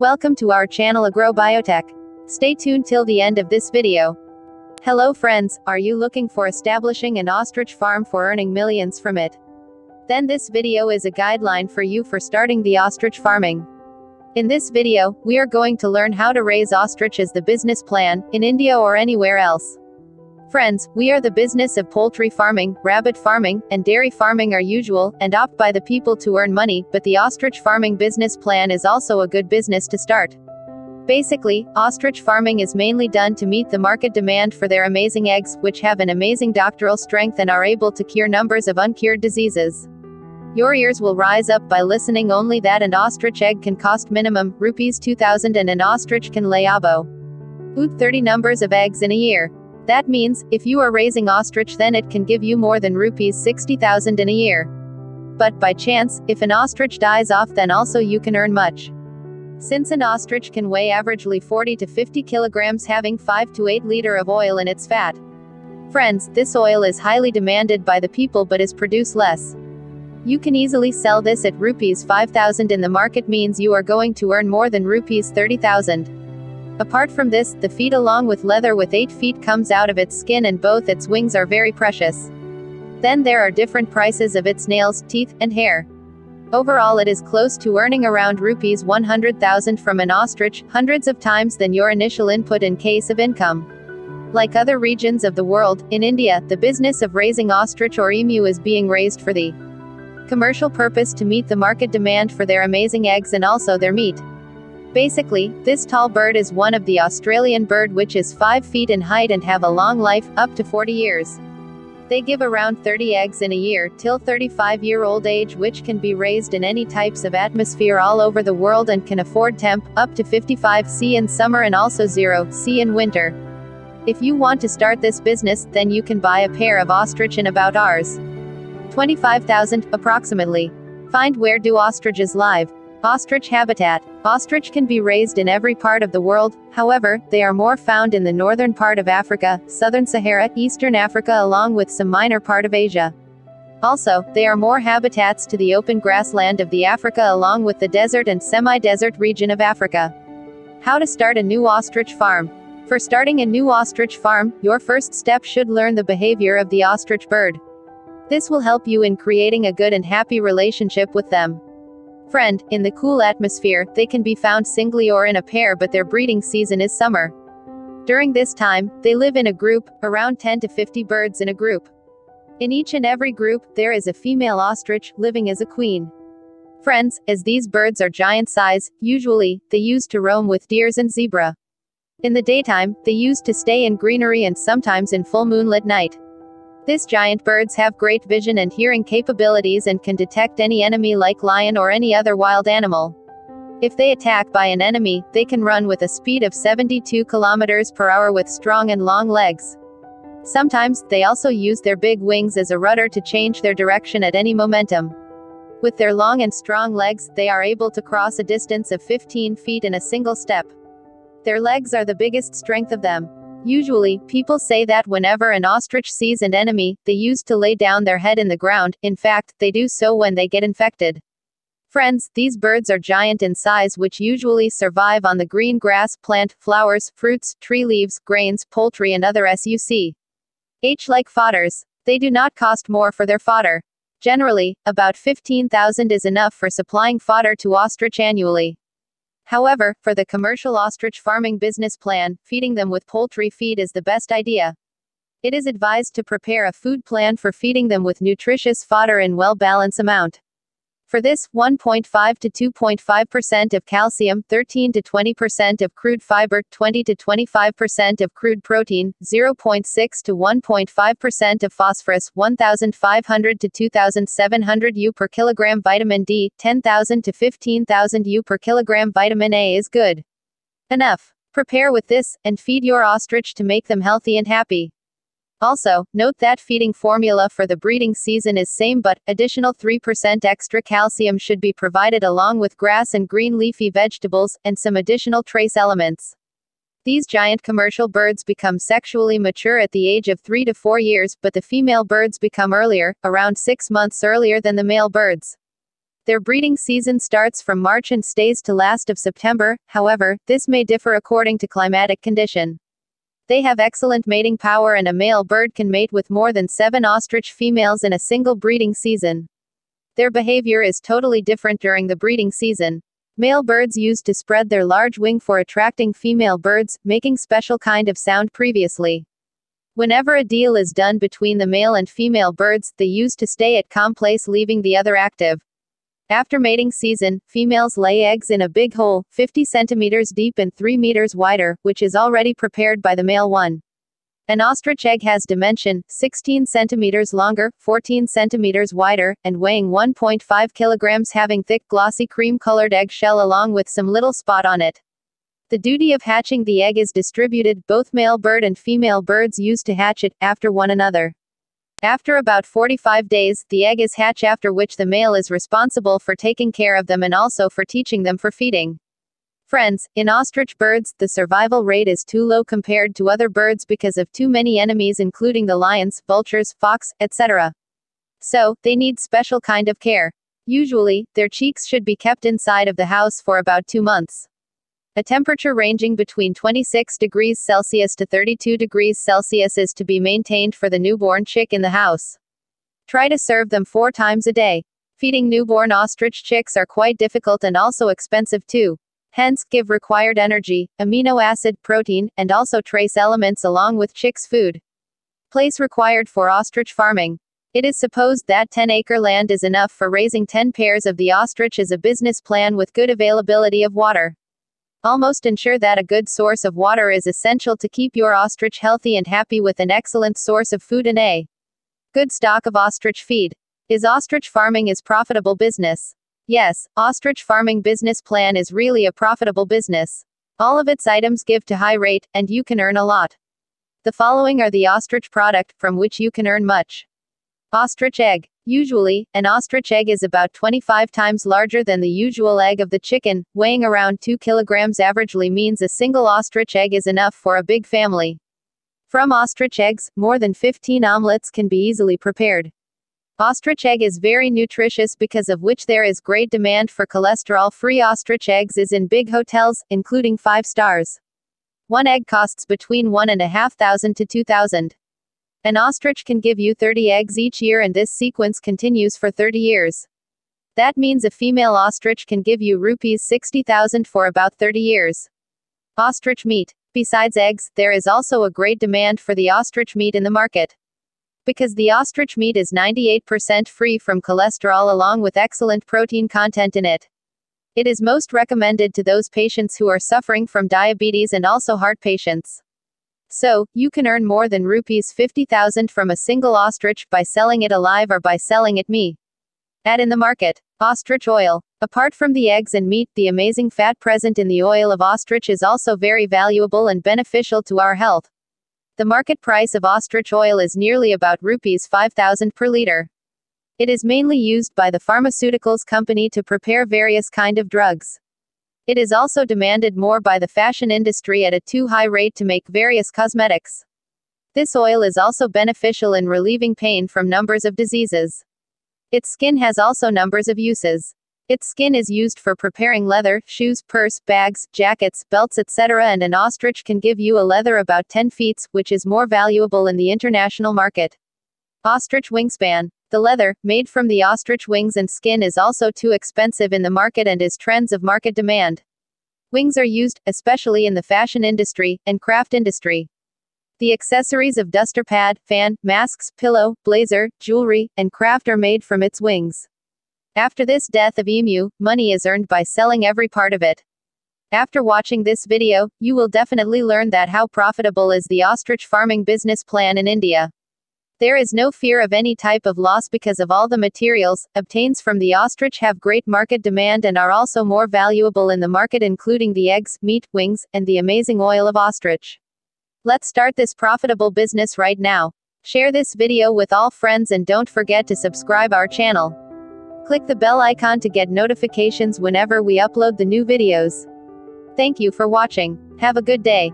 Welcome to our channel Agrobiotech. Stay tuned till the end of this video. Hello friends, are you looking for establishing an ostrich farm for earning millions from it? Then this video is a guideline for you for starting the ostrich farming. In this video, we are going to learn how to raise ostrich as the business plan, in India or anywhere else. Friends, we are the business of poultry farming, rabbit farming, and dairy farming are usual, and opt by the people to earn money, but the ostrich farming business plan is also a good business to start. Basically, ostrich farming is mainly done to meet the market demand for their amazing eggs, which have an amazing doctoral strength and are able to cure numbers of uncured diseases. Your ears will rise up by listening only that an ostrich egg can cost minimum rupees 2000 and an ostrich can lay abo. Oot 30 numbers of eggs in a year. That means, if you are raising ostrich then it can give you more than rupees 60,000 in a year. But by chance, if an ostrich dies off then also you can earn much. Since an ostrich can weigh averagely 40 to 50 kilograms having 5 to 8 liter of oil in its fat. Friends, this oil is highly demanded by the people but is produced less. You can easily sell this at rupees 5000 in the market means you are going to earn more than rupees 30000. Apart from this, the feet along with leather with 8 feet comes out of its skin and both its wings are very precious. Then there are different prices of its nails, teeth, and hair. Overall it is close to earning around rupees 100,000 from an ostrich, hundreds of times than your initial input in case of income. Like other regions of the world, in India, the business of raising ostrich or emu is being raised for the commercial purpose to meet the market demand for their amazing eggs and also their meat. Basically, this tall bird is one of the Australian bird which is 5 feet in height and have a long life, up to 40 years. They give around 30 eggs in a year, till 35 year old age which can be raised in any types of atmosphere all over the world and can afford temp, up to 55 C in summer and also 0 C in winter. If you want to start this business, then you can buy a pair of ostrich in about ours. 25,000, approximately. Find where do ostriches live. Ostrich habitat. Ostrich can be raised in every part of the world, however, they are more found in the northern part of Africa, southern Sahara, eastern Africa along with some minor part of Asia. Also, they are more habitats to the open grassland of the Africa along with the desert and semi-desert region of Africa. How to start a new ostrich farm. For starting a new ostrich farm, your first step should learn the behavior of the ostrich bird. This will help you in creating a good and happy relationship with them. Friend, in the cool atmosphere, they can be found singly or in a pair but their breeding season is summer. During this time, they live in a group, around 10 to 50 birds in a group. In each and every group, there is a female ostrich, living as a queen. Friends, as these birds are giant size, usually, they used to roam with deers and zebra. In the daytime, they used to stay in greenery and sometimes in full moonlit night. This giant birds have great vision and hearing capabilities and can detect any enemy like lion or any other wild animal. If they attack by an enemy, they can run with a speed of 72 km per hour with strong and long legs. Sometimes, they also use their big wings as a rudder to change their direction at any momentum. With their long and strong legs, they are able to cross a distance of 15 feet in a single step. Their legs are the biggest strength of them. Usually, people say that whenever an ostrich sees an enemy, they used to lay down their head in the ground, in fact, they do so when they get infected. Friends, these birds are giant in size which usually survive on the green grass, plant, flowers, fruits, tree leaves, grains, poultry and other SUC. H-like fodders. They do not cost more for their fodder. Generally, about 15,000 is enough for supplying fodder to ostrich annually. However, for the commercial ostrich farming business plan, feeding them with poultry feed is the best idea. It is advised to prepare a food plan for feeding them with nutritious fodder in well balanced amount. For this, 1.5 to 2.5% of calcium, 13 to 20% of crude fiber, 20 to 25% of crude protein, 0.6 to 1.5% of phosphorus, 1,500 to 2,700 U per kilogram vitamin D, 10,000 to 15,000 U per kilogram vitamin A is good. Enough. Prepare with this, and feed your ostrich to make them healthy and happy. Also, note that feeding formula for the breeding season is same but, additional 3% extra calcium should be provided along with grass and green leafy vegetables, and some additional trace elements. These giant commercial birds become sexually mature at the age of 3 to 4 years, but the female birds become earlier, around 6 months earlier than the male birds. Their breeding season starts from March and stays to last of September, however, this may differ according to climatic condition. They have excellent mating power and a male bird can mate with more than seven ostrich females in a single breeding season. Their behavior is totally different during the breeding season. Male birds used to spread their large wing for attracting female birds, making special kind of sound previously. Whenever a deal is done between the male and female birds, they used to stay at calm place leaving the other active. After mating season, females lay eggs in a big hole, 50 centimeters deep and 3 meters wider, which is already prepared by the male one. An ostrich egg has dimension, 16 centimeters longer, 14 centimeters wider, and weighing 1.5 kilograms having thick glossy cream-colored egg shell along with some little spot on it. The duty of hatching the egg is distributed, both male bird and female birds used to hatch it, after one another. After about 45 days, the egg is hatched after which the male is responsible for taking care of them and also for teaching them for feeding. Friends, in ostrich birds, the survival rate is too low compared to other birds because of too many enemies including the lions, vultures, fox, etc. So, they need special kind of care. Usually, their cheeks should be kept inside of the house for about two months. A temperature ranging between 26 degrees Celsius to 32 degrees Celsius is to be maintained for the newborn chick in the house. Try to serve them four times a day. Feeding newborn ostrich chicks are quite difficult and also expensive too. Hence, give required energy, amino acid, protein, and also trace elements along with chicks' food. Place required for ostrich farming. It is supposed that 10 acre land is enough for raising 10 pairs of the ostrich as a business plan with good availability of water. Almost ensure that a good source of water is essential to keep your ostrich healthy and happy with an excellent source of food and a good stock of ostrich feed. Is ostrich farming is profitable business? Yes, ostrich farming business plan is really a profitable business. All of its items give to high rate, and you can earn a lot. The following are the ostrich product, from which you can earn much. Ostrich egg. Usually, an ostrich egg is about 25 times larger than the usual egg of the chicken, weighing around 2 kilograms averagely means a single ostrich egg is enough for a big family. From ostrich eggs, more than 15 omelets can be easily prepared. Ostrich egg is very nutritious because of which there is great demand for cholesterol-free ostrich eggs is in big hotels, including 5 stars. One egg costs between 1,500 to 2,000. An ostrich can give you 30 eggs each year and this sequence continues for 30 years. That means a female ostrich can give you rupees 60,000 for about 30 years. Ostrich meat. Besides eggs, there is also a great demand for the ostrich meat in the market. Because the ostrich meat is 98% free from cholesterol along with excellent protein content in it. It is most recommended to those patients who are suffering from diabetes and also heart patients. So, you can earn more than rupees 50,000 from a single ostrich by selling it alive or by selling it me. Add in the market. Ostrich oil. Apart from the eggs and meat, the amazing fat present in the oil of ostrich is also very valuable and beneficial to our health. The market price of ostrich oil is nearly about rupees 5000 per liter. It is mainly used by the pharmaceuticals company to prepare various kind of drugs. It is also demanded more by the fashion industry at a too high rate to make various cosmetics. This oil is also beneficial in relieving pain from numbers of diseases. Its skin has also numbers of uses. Its skin is used for preparing leather, shoes, purse, bags, jackets, belts, etc. And an ostrich can give you a leather about 10 feet, which is more valuable in the international market. Ostrich wingspan. The leather, made from the ostrich wings and skin is also too expensive in the market and is trends of market demand. Wings are used, especially in the fashion industry, and craft industry. The accessories of duster pad, fan, masks, pillow, blazer, jewelry, and craft are made from its wings. After this death of emu, money is earned by selling every part of it. After watching this video, you will definitely learn that how profitable is the ostrich farming business plan in India. There is no fear of any type of loss because of all the materials obtains from the ostrich have great market demand and are also more valuable in the market including the eggs, meat, wings, and the amazing oil of ostrich. Let's start this profitable business right now. Share this video with all friends and don't forget to subscribe our channel. Click the bell icon to get notifications whenever we upload the new videos. Thank you for watching. Have a good day.